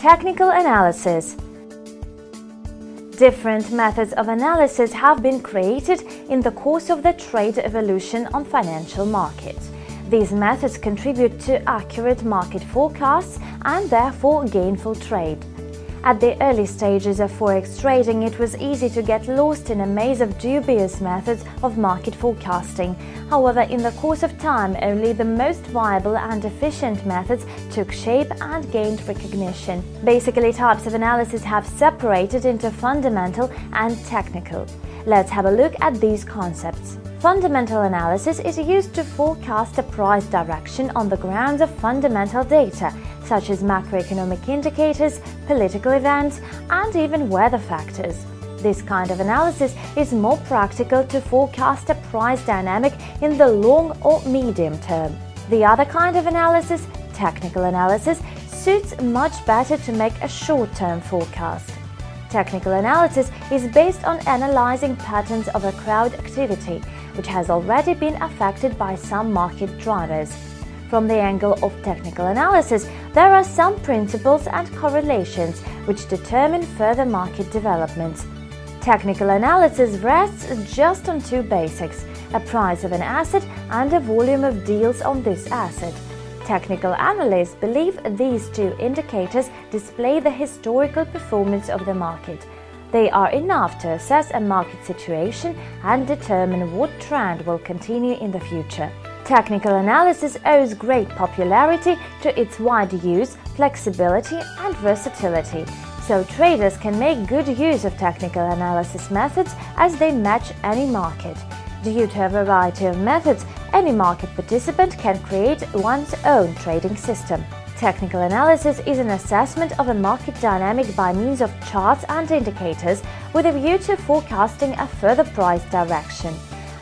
Technical analysis Different methods of analysis have been created in the course of the trade evolution on financial markets. These methods contribute to accurate market forecasts and therefore gainful trade. At the early stages of forex trading, it was easy to get lost in a maze of dubious methods of market forecasting. However, in the course of time, only the most viable and efficient methods took shape and gained recognition. Basically, types of analysis have separated into fundamental and technical. Let's have a look at these concepts. Fundamental analysis is used to forecast a price direction on the grounds of fundamental data, such as macroeconomic indicators, political events, and even weather factors. This kind of analysis is more practical to forecast a price dynamic in the long or medium term. The other kind of analysis, technical analysis, suits much better to make a short-term forecast. Technical analysis is based on analyzing patterns of a crowd activity which has already been affected by some market drivers. From the angle of technical analysis, there are some principles and correlations which determine further market developments. Technical analysis rests just on two basics, a price of an asset and a volume of deals on this asset. Technical analysts believe these two indicators display the historical performance of the market. They are enough to assess a market situation and determine what trend will continue in the future. Technical analysis owes great popularity to its wide use, flexibility, and versatility, so traders can make good use of technical analysis methods as they match any market. Due to a variety of methods, any market participant can create one's own trading system. Technical analysis is an assessment of a market dynamic by means of charts and indicators with a view to forecasting a further price direction.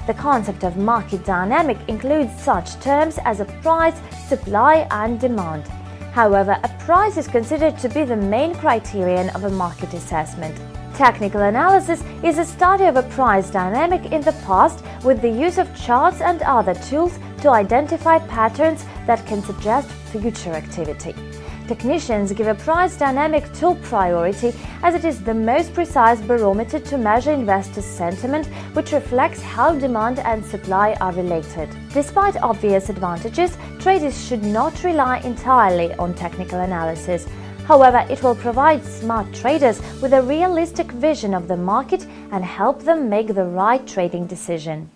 The concept of market dynamic includes such terms as a price, supply and demand. However, a price is considered to be the main criterion of a market assessment. Technical analysis is a study of a price dynamic in the past with the use of charts and other tools to identify patterns that can suggest future activity. Technicians give a price dynamic top priority as it is the most precise barometer to measure investors' sentiment, which reflects how demand and supply are related. Despite obvious advantages, traders should not rely entirely on technical analysis. However, it will provide smart traders with a realistic vision of the market and help them make the right trading decision.